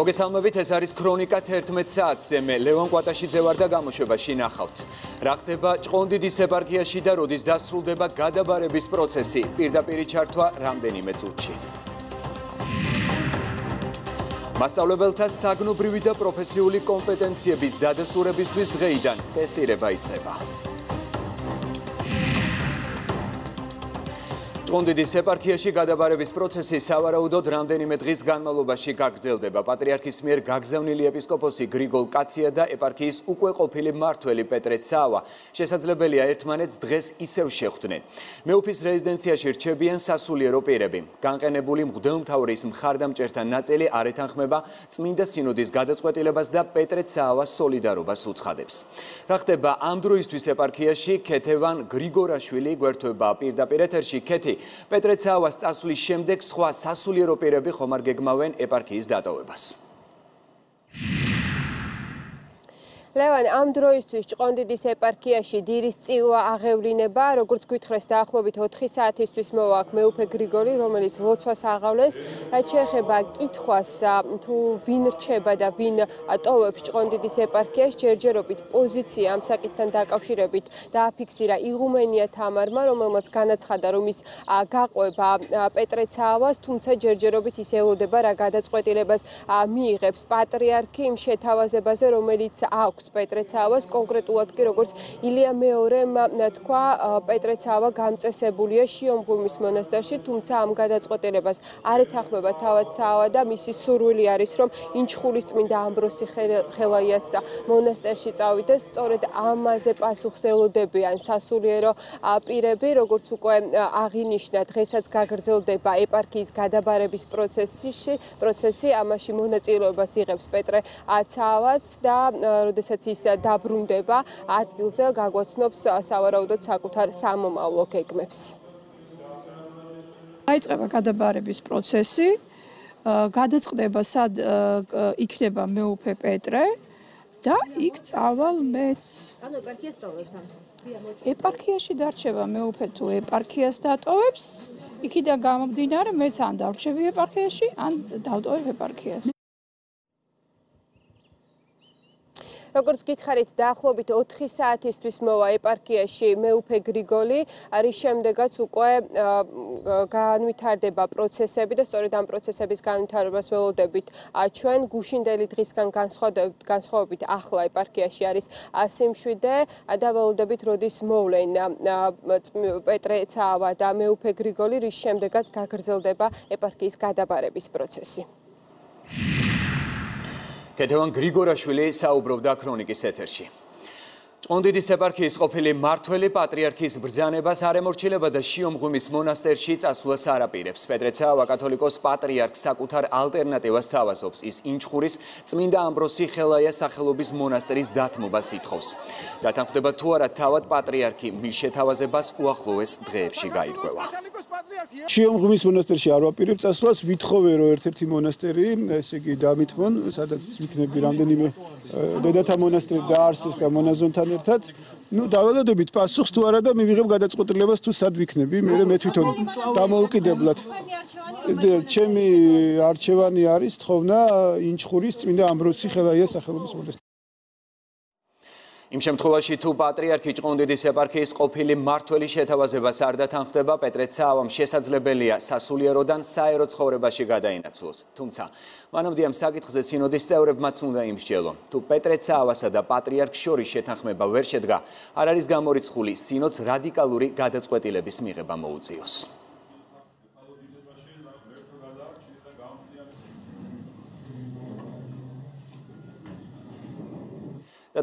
მოგესალმებით, ეს არის ქრონიკა 11 საათზე. მე ლევან კვატაშიძე ვარ და გამოშვებაში ნახავთ. რა ხდება ჭყონდიდის ეპარქიაში და როდის დასრულდება გადაბარების პროცესი? პირდაპირი ჩართვა რამდენიმე წუთში. მასწავლებელთა საგნობრივი და პროფესიული კომპეტენციების დადასტურებისთვის დღეიდან ტესტირება იწყება. ჭყონდიდის ეპარქიაში გადაბარების პროცესი სავარაუდოდ რამდენიმე დღის განმავლობაში გაგრძელდება. პატრიარქის მიერ გაგზავნილი ეპისკოპოსი გრიგოლ კაცია და ეპარქიის უკვე ყოფილი მართველი პეტრე ცავა შესაძლებელია ერთმანეთს დღეს ისევ შეხვდნენ. მეუფის რეზიდენციაში რჩებიან სასულიერო პირები. განყენებული მღვდელმთავრის მხარდამჭერთა ნაწილი არ ეთანხმება წმინდა სინოდის გადაწყვეტილებას და პეტრე ცავას სოლიდარობას უცხადებს. რა ხდება ამ დროისთვის ეპარქიაში? ქეთევან გრიგორაშვილი გვერდთვება პირდაპირ ეთერში. ქეთი პეტრეცაავას წასვლის შემდეგ სხვა სასულიერო პირები ხომ არ გეგმავენ ეპარქიის დატოვებას. ლევან ამ დროისთვის ჭყონდიდის ეპარქიაში დირის წილვა აღევლინება როგორც გვითხრეს დაახლოებით 4 საათისთვის მოვა აქ მეუფე გრიგოლი რომელიც ლოცვას აღავლეს რაც შეეხება კითხვას თუ ვინ რჩება და ვინ ტოვებს ჭყონდიდის ეპარქიას ჯერჯერობით პოზიცია ამ საკითხთან დაკავშირებით დააფიქსირა იღუმენია თამარმა რომელმაც განაცხადა რომ ის გაყვება პეტრეცაავას თუმცა ჯერჯერობით ის ელოდება რა გადაწყვეტილებას მიიღებს პატრიარქი იმ შეთავაზებაზე რომელიც აქვს აქვს პეტრეცაავას კონკრეტულად კი როგორც ილია მეორემ თქვა პეტრეცაავა გამწესებულია შიომღვიმის მონასტერში თუმცა ამ გადაწყვეტილებას არ ეთანხმება თავადცაავა და მისი სურვილი არის რომ ინჩხურის წმინდა ამბროსი ხელაიას მონასტერში წავიდეს სწორედ ამაზე პასუხს ელოდებიან სასულიერო პირები როგორც უკვე აღინიშნა დღესაც გაგრძელდება ეპარქიის გადაბარების პროცესში პროცესი ამაში მონაწილეობას იღებს პეტრე ცაავაც და როდესაც როდესაც ის დაბრუნდება ადგილზე გაგვაცნობს სავარაუდოდ საკუთარ სამომავლო გეგმებს. დაიწყება გადაბარების პროცესი. გადაწყდება სად იქნება მეუფე პეტრე და იქ წავალ მეც. ანუ ეპარქიას ტოვებს ამ. ეპარქიაში დარჩება მეუფე თუ ეპარქიას დატოვებს. იქიდან გამომდინარე მეც ან დარჩები ეპარქიაში ან დავტოვებ ეპარქიას. როგორც გითხარით, დაახლოებით 4 საათისთვის მოვა ეპარქიაში მეუფე გრიგოლი, არის შემდეგაც უკვე განვითარდება პროცესები და სწორედ ამ პროცესების განვითარებას ველოდებით. ჩვენ გუშინდელი დღისგან განსხვავებით ახლა ეპარქიაში არის სიმშვიდე და ველოდებით როდის მოვლენ. პეტრე ცავა და მეუფე გრიგოლი, რის შემდეგაც გაგრძელდება ეპარქიის გადაბარების პროცესი. ქეთევან გრიგორაშვილი საუბრობდა ქრონიკის ეთერში. ჭონდიდის ეპარქიის ყოფილი მართველი პატრიარქის ბრძანებას არ ემორჩილება და შიომღვიმის მონასტერში წასვლას არაპირებს. პეტრეცავა კათოლიკოს პატრიარქს საკუთარ ალტერნატივას თავაზობს. ის ინჩხურის წმინდა ამბროსი ხელაია სახელობის მონასტერის დათმობას ითხოვს. დათანხმდება თუ არა თავად პატრიარქი მის შეთავაზებას უახლოეს დღეებში გაირკვევა. შიომღვიმის მონასტერში არ ვაპირებ წასვლას, ვითხოვე რომ ერთ-ერთი მონასტერი, ესე იგი დამითმონ, სადაც იქნები რამდენიმე დედათა მონასტერი დაარსეს და მონაზონთან ერთად. ну დაველოდებით პასუხს თუ არა და მივიღებ გადაწყვეტილებას თუ სად ვიქნები? მე მე თვითონ დამოუკიდებლად. ჩემი არჩევანი არის თხოვნა ინჩხურის წმინდა ამბროსი ხელაია სახელობის მონასტერი იმ შემთხვევაში თუ პატრიარქი ჭყონდიდის ეპარქიის ყოფილი მართველი შეთავაზებას არ დათანხმდება, პეტრე ცაავამ შესაძლებელია სასულიეროდან საერო ცხოვრებაში გადაინაცვლოს. თუმცა, მანამდე ამ საკითხზე სინოდის წევრებმაც უნდა იმსჯელონ. თუ პეტრე ცაავასა და პატრიარქს შორის შეთანხმება ვერ შედგა, არ არის გამორიცხული სინოდს რადიკალური გადაწყვეტილების მიღება მოუწიოს.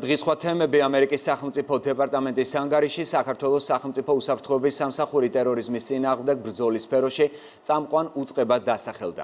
დღის სხვა თემები ამერიკის სახელმწიფო დეპარტამენტის ანგარიში საქართველოს სახელმწიფო უსაფრთხოების სამსახური ტერორიზმის წინააღმდეგ ბრძოლის სფეროში წამყვან უწყებად დასახელდა.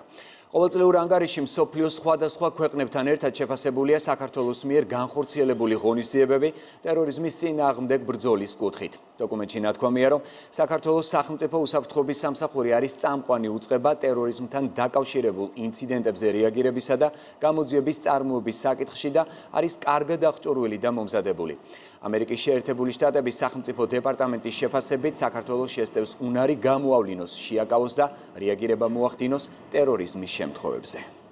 ყოველწლიურ ანგარიში მსოფლიოს სხვადასხვა ქვეყნებთან ერთად შეფასებულია საქართველოს მიერ განხორციელებული ღონისძიებები ტერორიზმის წინააღმდეგ ბრძოლის კუთხით. დოკუმენტში ნათქვამია, რომ საქართველოს სახელმწიფო უსაფრთხოების სამსახური არის წამყვანი უწყება ტერორიზმთან დაკავშირებულ ინციდენტებზე რეაგირებისა და გამოძიების წარმოების საკითხში და არის კარგად აღჭურვილი და მომზადებული. ამერიკის შეერთებული შტატების სახელმწიფო დეპარტამენტის შეფასებით საქართველოს შესწევს უნარი გამოავლინოს შიაკაოს და რეაგირება მოახდინოს ტერორიზმის შემთხვევებზე.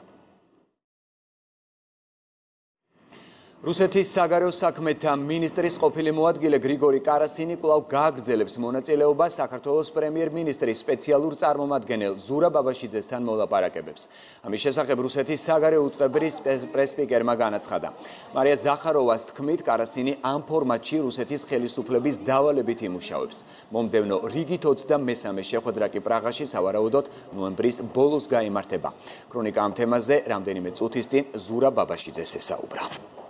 რუსეთის საგარეო საქმეთა მინისტრის ყოფილი მოადგილე გრიგორი კარასინი კვლავ გააგრძელებს მონაწილეობას საქართველოს პრემიერ-მინისტრის სპეციალურ წარმომადგენელ ზურა ბაბაშიძესთან მოლაპარაკებებს. ამის შესახებ რუსეთის საგარეო უწყებრის პრესპიკერმა განაცხადა. მარია ზახაროვას თქმით, კარასინი ამ ფორმატში რუსეთის ხელისუფლების დავალებით იმუშავებს. მომდევნო რიგით 23-მე შეხვედრა კი პრაღაში სავარაუდოდ ნოემბრის ბოლოს გაიმართება. ქრონიკა ამ თემაზე რამდენიმე წუთის წინ ზურა ბაბაშიძეს ესაუბრა.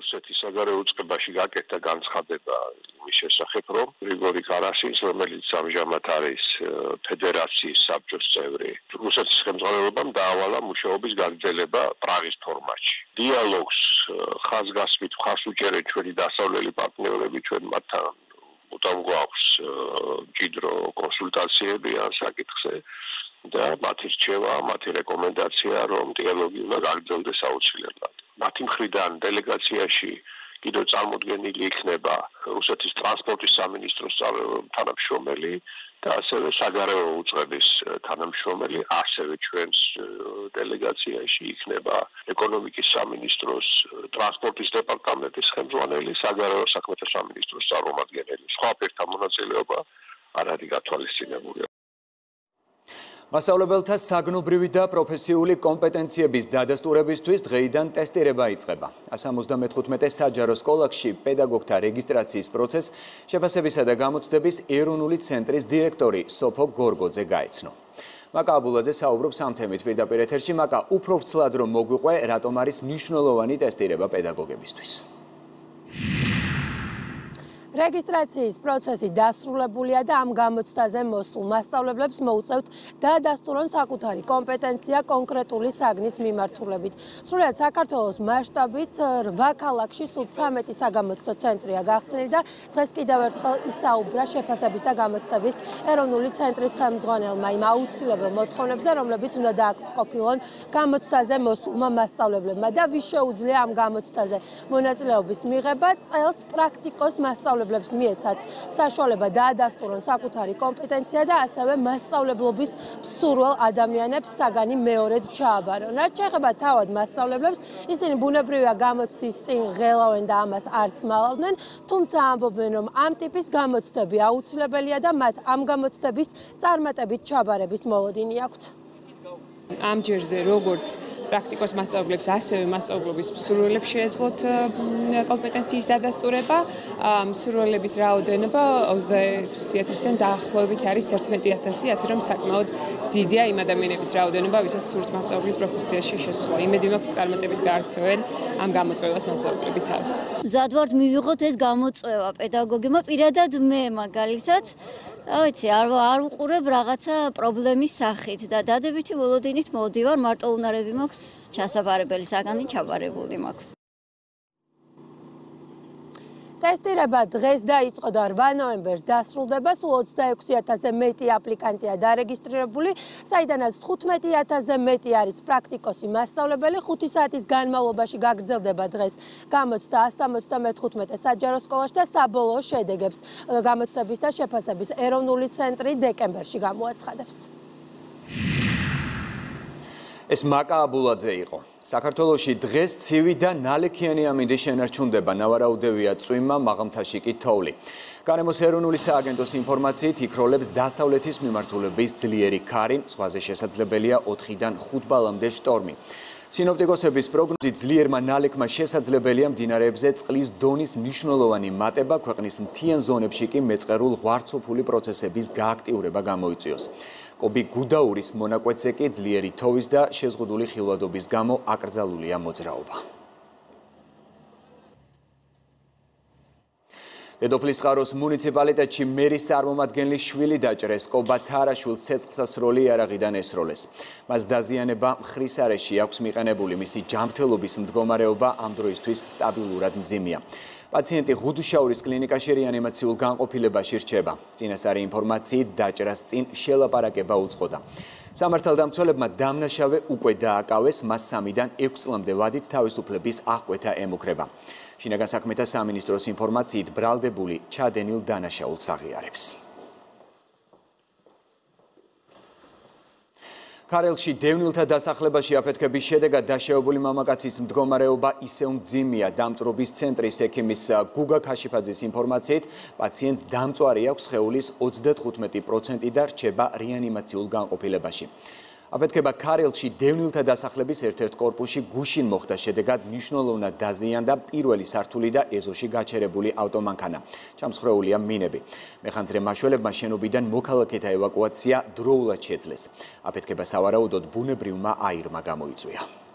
რუსეთის საგარეო უწყებაში გაკეთდა განცხადება იმის შესახებ, რომ გრიგორი კარასინს, რომელიც ამჟამად არის ფედერაციის საბჭოს წევრი, რუსეთის ხელმძღვანელობამ დაავალა მუშაობის გაგრძელება პრაღის ფორმატში. დიალოგს ხაზგასმით ხარს უჭერენ ჩვენი დასავლელი პარტნიორები, ჩვენ მათთან უთამ გვაქვს ჯიდრო კონსულტაციები ამ საკითხზე. და მათი რჩევა, მათი რეკომენდაცია, რომ დიალოგი უნდა გაგრძელდეს აუცილებლად. მათი მხრიდან დელეგაციაში კიდევ წარმოდგენილი იქნება რუსეთის ტრანსპორტის სამინისტროს თანამშრომელი და ასევე საგარეო უწყების თანამშრომელი, ასევე ჩვენს დელეგაციაში იქნება ეკონომიკის სამინისტროს ტრანსპორტის დეპარტამენტის ხელმძღვანელი, საგარეო საქმეთა სამინისტროს წარმომადგენელი. სხვა პირთა მონაწილეობა არ არის გათვალისწინებული. მასწავლებელთა საგნობრივი და პროფესიული კომპეტენციების დადასტურებისთვის დღეიდან ტესტირება იწყება. 175 საჯარო სკოლაში პედაგოგთა რეგისტრაციის პროცესს შეფასებისა და გამოცდების ეროვნული ცენტრის დირექტორი სოფო გორგოძე გაეცნო. მაკა აბულაძე საუბრობს ამ თემით პირდაპირ ეთერში. მაკა უფრო ვცლად რომ მოგვიყვე, რატომ არის მნიშვნელოვანი ტესტირება პედაგოგებისთვის. რეგისტრაციის პროცესი დასრულებულია და ამ გამოცდაზე მოსულ მასწავლებლებს მოუწევთ დაადასტურონ საკუთარი კომპეტენცია კონკრეტული საგნის მიმართულებით. სრულიად საქართველოს მასშტაბით 8 ქალაქში სულ 13 საგამოცდო ცენტრია გახსნილი და დღეს კიდევ ერთხელ ისაუბრა შეფასების და გამოცდების ეროვნული ცენტრის ხელმძღვანელმა იმ აუცილებელ მოთხოვნებზე, რომლებიც უნდა დააკმაყოფილონ გამოცდაზე მოსულმა მასწავლებლებმა და ვის შეუძლია ამ გამოცდაზე მონაწილეობის მიღება წელს პრაქტიკოს მასწავლებლებს მასწავლებლებს მიეცათ საშუალება დაადასტურონ საკუთარი კომპეტენცია და ასევე მასწავლებლობის მსურველ ადამიანებს საგანი მეორედ ჩააბარონ. რაც შეეხება თავად მასწავლებლებს, ისინი ბუნებრივია გამოცდის წინ ღელავენ და ამას არც მალავდნენ, თუმცა ამბობენ, რომ ამ ტიპის გამოცდები აუცილებელია და მათ ამ გამოცდების წარმატებით ჩაბარების მოლოდინი აქვთ. ამ ჯერზე როგორც პრაქტიკოს მასწავლებლებს ასევე მასწავლებლობის მსურველებს შეეძლოთ კომპეტენციის დადასტურება. მსურველების რაოდენობა 26000-დან დაახლოებით არის 11000, ასე რომ საკმაოდ დიდია იმ ადამიანების რაოდენობა, ვისაც სურს მასწავლებლის პროფესიაში შესვლა. იმედი მაქვს, წარმატებით გაარკვევენ ამ გამოწვევას მასწავლებლები თავს. მზადვართ მივიღოთ ეს გამოწვევა პედაგოგებმა, პირადად მე მაგალითად რა ვიცი, არ არ უყურებ რაღაცა პრობლემის სახით და დადებითი ველოდინით მოდივარ, მარტო უნარები მაქვს ჩასაბარებელი საგანი ჩაბარებული მაქვს. ტესტირება დღეს დაიწყო და 8 ნოემბერს დასრულდება. სულ 26000-ზე მეტი აპლიკანტია დარეგისტრირებული, საიდანაც 15000-ზე მეტი არის პრაქტიკოსი მასწავლებელი. 5 საათის განმავლობაში გაგრძელდება დღეს გამოცდა 175 საჯარო სკოლაში და საბოლოო შედეგებს გამოცდების და შეფასების ეროვნული ცენტრი დეკემბერში გამოაცხადებს. ეს მაკა აბულაძე იყო. საქართველოში დღეს ცივი და ნალექიანი ამინდი შენარჩუნდება. ნავარაუდევია წვიმა, მაღამთაში კი თოვლი. გარემოს ეროვნული სააგენტოს ინფორმაციით იქროლებს დასავლეთის მიმართულების ძლიერი ქარი, ზღვაზე შესაძლებელია 4-დან 5 ბალამდე შტორმი. სინოპტიკოსების პროგნოზით ძლიერმა ნალექმა შესაძლებელია მდინარეებზე წყლის დონის მნიშვნელოვანი მატება, ქვეყნის მთიან ზონებში კი მეწყერულ ღვარცოფული პროცესების გააქტიურება გამოიწვიოს. კობი გუდაურის მონაკვეთზე კი ძლიერი თოვის და შეზღუდული ხილვადობის გამო აკრძალულია მოძრაობა. დედოფლის ხაროს მუნიციპალიტეტში მერის წარმომადგენლის შვილი დაჭრეს კობა თარაშვილ ცეცხლსასროლი იარაღიდან ესროლეს. მას დაზიანება ხრისარეში აქვს მიყენებული მისი ჯანმრთელობის მდგომარეობა ამ დროისთვის სტაბილურად მძიმეა. პაციენტი ღუდუშაურის კლინიკაში რეანიმაციულ განყოფილებაში რჩება. წინასწარი ინფორმაციით დაჭრას წინ შელაპარაკება უწყოდა. სამართალდამცველებმა დამნაშავე უკვე დააკავეს, მას 3-დან 6 წლამდე ვადით თავისუფლების აღკვეთა ემუქრება. შინაგან საქმეთა სამინისტროს ინფორმაციით ბრალდებული ჩადენილ დანაშაულს აღიარებს. ქარელში დევნილთა დასახლებაში აფეთქების შედეგად დაშავებული მამაკაცის მდგომარეობა ისევ მძიმეა. დამწრობის ცენტრის ექიმის გუგა ქაშიფაძის ინფორმაციით, პაციენტს დამწვარი აქვს ხეულის 35% და რჩება რეანიმაციულ განყოფილებაში. აფეთქება ქარელში დევნილთა დასახლების ერთ-ერთ корпуში გუშინ მოხდა. შედეგად მნიშვნელოვნად დაზიანდა პირველი სართული და ეზოში გაჩერებული ავტომანქანა. ჩამსხრეულია მინები. მეხანძრე მაშველებმა შენობიდან მოქალაქეთა ევაკუაცია დროულად შეძლეს. აფეთქება სავარაუდოდ ბუნებრივმა აირმა გამოიწვია.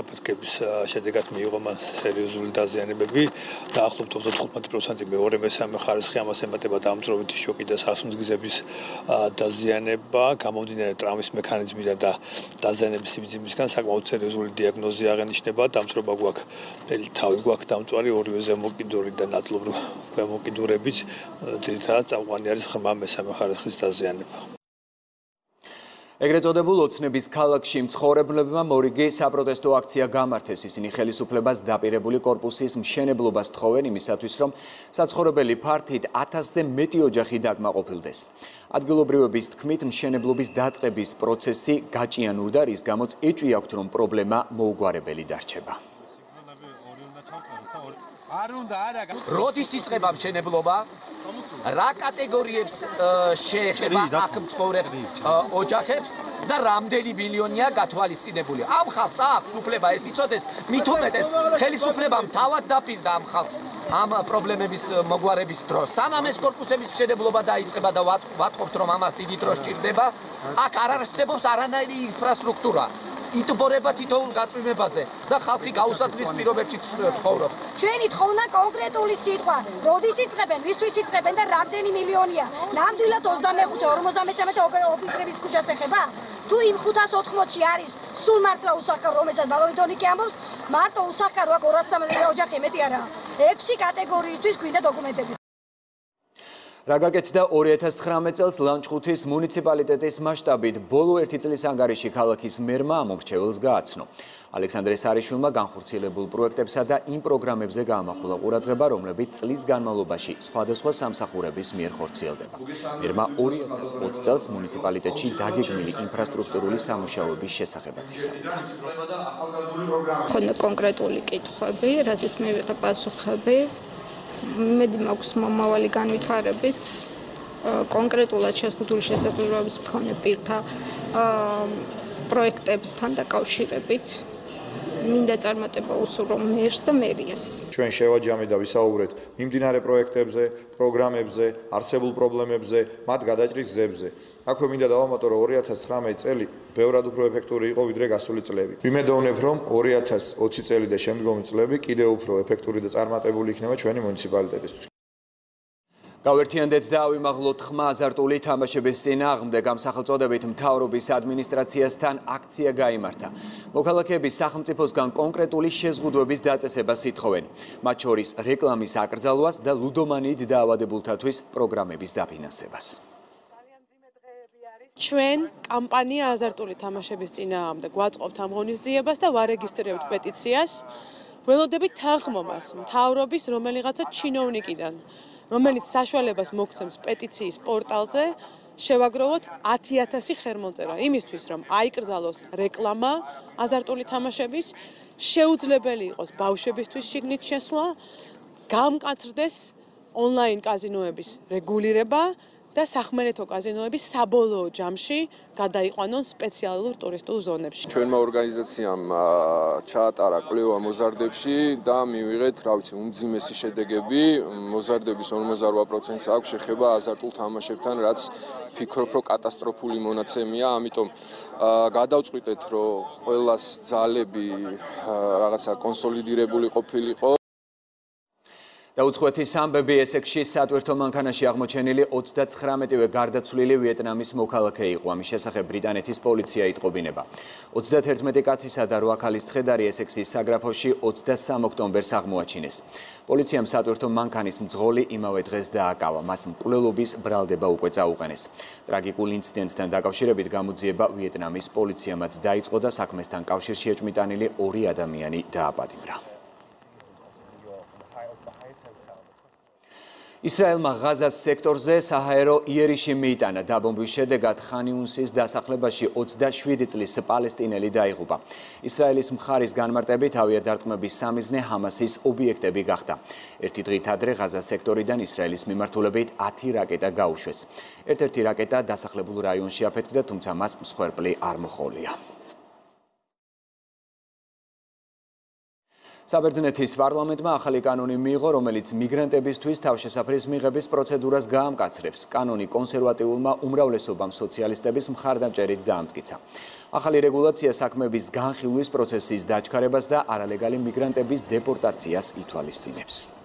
დაფეთქების შედეგად მიიღო მას სერიოზული დაზიანებები. დაახლოებით 35% მეორე მესამე ხარისხი ამას ემატება დამწრობითი შოკი და სასუნთქიზების დაზიანება. გამომდინარე ტრამვის მექანიზმიდან და დაზიანების სიბრძნისგან საკმაოდ სერიოზული დიაგნოზი აღენიშნება დამწრობა გვაქვს ნელი თავი გვაქვს დამწვარი ორივე ზემოკიდური და ნაწილობრივ გამოკიდურებით ძირითადად წამყვანი არის ხმა მესამე ხარისხის დაზიანება ეგრეთ წოდებულ ოცნების ქალაქში მცხოვრებლებმა მორიგი საპროტესტო აქცია გამართეს. ისინი ხელისუფლებას დაპირებული корпуსის მშენებლობას თხოვენ იმისათვის, რომ საცხოვრებელი ფართით 1000-ზე მეტი ოჯახი დაგმაყოფილდეს. ადგილობრივების თქმით, მშენებლობის დაწყების პროცესი გაჭიანურდა, რის გამოც ეჭვი აქვთ, რომ პრობლემა მოუგვარებელი დარჩება. არ უნდა არა როდის იწება მშენებლობა? რა კატეგორიებს э, შეეხება აქ მცხოვრებ э, ოჯახებს და რამდენი მილიონია გათვალისწინებული. ამ ხალხს აქვს უფლება ეს იცოდეს, მით უმეტეს ხელისუფლებამ თავად დაპირდა ამ ხალხს ამ პრობლემების э, მოგვარების დროს. სანამ ეს კორპუსების მშენებლობა დაიწყება და ვატყობთ რომ ამას დიდი დრო სჭირდება, აქ არ არსებობს არანაირი ინფრასტრუქტურა. იტბორება თითოეულ გაწვიმებაზე და ხალხი გაუსაცმლის პირობებში ცხოვრობს. ჩვენი თხოვნა კონკრეტული სიტყვა, როდის იწყებენ, ვისთვის იწყებენ და რამდენი მილიონია? ნამდვილად 25-53 და ოფისრების ქუჩას ეხება? თუ იმ 580-ში არის სულ მართლა უსახკარო, რომელსაც ბალონიტონიკი ამბობს, მარტო უსახკარო აქ 213 ოჯახი მეტი არა. 6 კატეგორიისთვის გვინდა დოკუმენტები. რა გაკეთდა 2019 წელს ლანჩხუთის მუნიციპალიტეტის მასშტაბით ბოლო ერთი წლის ანგარიში ქალაქის მერმა ამომრჩეველს გააცნო. ალექსანდრე სარიშვილმა განხორციელებულ პროექტებსა და იმ პროგრამებზე გაამახვილა ყურადღება, რომლებიც წლის განმავლობაში სხვადასხვა სამსახურების მიერ ხორციელდება. მერმა 2020 წელს მუნიციპალიტეტში დაგეგმილი ინფრასტრუქტურული სამუშაოების შესახებაც ისაუბრა. კონკრეტული კითხვები, რასაც მე ვიღებ პასუხები, მედი მაქვს მომავალი განვითარების კონკრეტულად შეზღუდული შესაძლებლობის მქონე პირთა პროექტებთან დაკავშირებით მინდა წარმატება უსურვო მერს და მერიას. ჩვენ შევაჯამე და ვისაუბრეთ მიმდინარე პროექტებზე, პროგრამებზე, არსებულ პრობლემებზე, მათ გადაჭრის გზებზე. აქვე მინდა დავამატო, რომ 2019 წელი ბევრად უფრო ეფექტური იყო ვიდრე გასული წლები. ვიმედოვნებ, რომ 2020 წელი და შემდგომი წლები კიდევ უფრო ეფექტური და წარმატებული იქნება ჩვენი მუნიციპალიტეტისთვის. გავერთიანდეთ და ავიმაღლოთ ხმა აზარტული თამაშების წინააღმდეგ ამ სახელწოდებით მთავრობის ადმინისტრაციასთან აქცია გამართა. მოქალაქეები სახელმწიფოსგან კონკრეტული შეზღუდვების დაწესებას ითხოვენ. მათ შორის რეკლამის აკრძალვას და ლუდომანიით დაავადებულთათვის პროგრამების დაფინანსებას. ჩვენ კამპანია აზარტული თამაშების წინააღმდეგ გვაწყობთ ამ ღონისძიებას და ვარეგისტრირებთ პეტიციას. ველოდებით თანხმობას მთავრობის რომელიღაცა ჩინოვნიკიდან. რომელიც საშუალებას მოგცემს პეტიციის პორტალზე შევაგროვოთ 10000 ხელმოწერა იმისთვის რომ აიკრძალოს რეკლამა აზარტული თამაშების შეუძლებელი იყოს ბავშვებისთვის შიგნით შესვლა გამკაცრდეს ონლაინ კაზინოების რეგულირება და სახმელეთო კაზინოების საბოლოო ჯამში გადაიყვანონ სპეციალურ ტურისტულ ზონებში. ჩვენმა ორგანიზაციამ ჩაატარა კვლევა მოზარდებში და მივიღეთ, რა ვიცი, უმძიმესი შედეგები. მოზარდების 58%-ს აქვს შეხება აზარტულ თამაშებთან, რაც ფიქრობ, რომ კატასტროფული მონაცემია, ამიტომ გადავწყვიტეთ, რომ ყოველას ძალები რაღაცა კონსოლიდირებული ყოფილიყო. დაუცხვეთი სამბები ესექსში სატვირთო მანქანაში აღმოჩენილი 39-ვე გარდაცვლილი ვიეტნამის მოქალაქე იყო. ამის შესახებ ბრიტანეთის პოლიცია იტყობინება. 31 კაცისა და 8 ქალის ცხედარი ესექსის საგრაფოში 23 ოქტომბერს აღმოაჩინეს. პოლიციამ სატვირთო მანქანის მძღოლი იმავე დღეს დააკავა. მას მკვლელობის ბრალდება უკვე წაუყენეს. ტრაგიკულ ინციდენტთან დაკავშირებით გამოძიება ვიეტნამის პოლიციამაც დაიწყო და საქმესთან კავშირში ეჭმიტანილი ორი ადამიანი დააპატიმრა. ისრაელმა ღაზას სექტორზე საჰაერო იერიში მიიტანა დაბომბვის შედეგად ხანიუნსის დასახლებაში 27 წლის პალესტინელი დაიღუპა. ისრაელის მხარის განმარტებით ავიადარტყმების სამიზნე ჰამასის ობიექტები გახდა. ერთი დღით ადრე ღაზას სექტორიდან ისრაელის მიმართულებით 10 რაკეტა გაუშვეს. ერთ-ერთი რაკეტა დასახლებულ რაიონში აფეთქდა, თუმცა მას მსხვერპლი არ მოხოლია. საბერძნეთის პარლამენტმა ახალი კანონი მიიღო, რომელიც მიგრანტებისთვის თავშესაფრის მიღების პროცედურას გაამკაცრებს. კანონი კონსერვატიულმა უმრავლესობამ სოციალისტების მხარდამჭერით დაამტკიცა. ახალი რეგულაცია საქმეების განხილვის პროცესის დაჩქარებას და არალეგალი მიგრანტების დეპორტაციას ითვალისწინებს.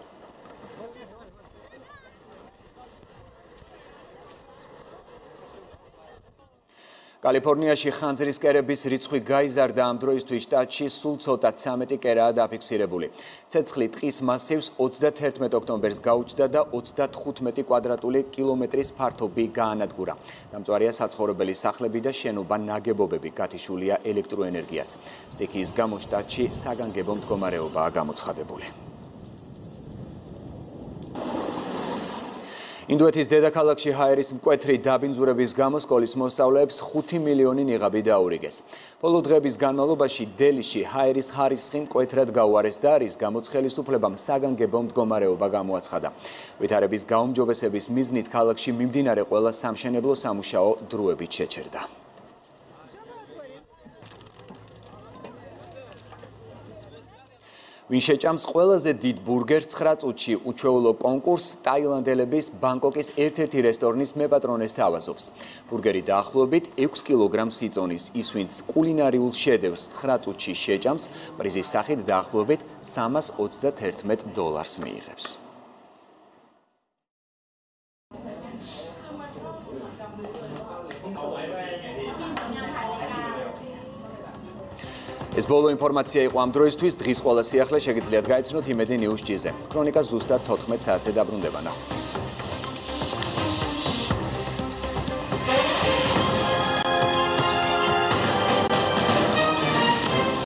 კალიფორნიაში ხანძრის კერების რიცხვი გაიზარდა ამ დროისთვის შტატში სულ ცოტა 13 კერაა დაფიქსირებული. ცეცხლი ტყის მასივს 31 ოქტომბერს გაუჩნდა და 35 კვადრატული კილომეტრის ფართობი გაანადგურა. დამწვარია საცხოვრებელი სახლები და შენობა ნაგებობები, გათიშულია ელექტროენერგიაც. სტიქიის გამო შტატში საგანგებო მდგომარეობაა გამოცხადებული. ინდოეთის დედაქალაქში ჰაერის მკვეთრი დაბინძურების გამო სკოლის მოსწავლეებს 5 მილიონი ნიღაბი დაურიგეს. ბოლო დღეების განმავლობაში დელიში ჰაერის ხარისხი მკვეთრად გაუარეს და რის გამოც ხელისუფლებამ საგანგებო მდგომარეობა გამოაცხადა. ვითარების გაუმჯობესების მიზნით ქალაქში მიმდინარე ყველა სამშენებლო სამუშაო დროებით შეჩერდა. ვინ შეჭამს ყველაზე დიდ ბურგერს 9 წუთში უჩვეულო კონკურს ტაილანდელების ბანგკოკის ერთ-ერთი რესტორნის მეპატრონეს თავაზობს. ბურგერი დაახლოებით 6 კილოგრამს იწონის. ის ვინც კულინარიულ შედევრს 9 წუთში შეჭამს, პრიზის სახით დაახლოებით 331 დოლარს მიიღებს. ეს ბოლო ინფორმაცია იყო ამ დროისთვის დღის ყველა სიახლე შეგიძლიათ გაიცნოთ იმედი ჯიზე. ქრონიკა ზუსტად 14 საათზე დაბრუნდება ნახვამდის.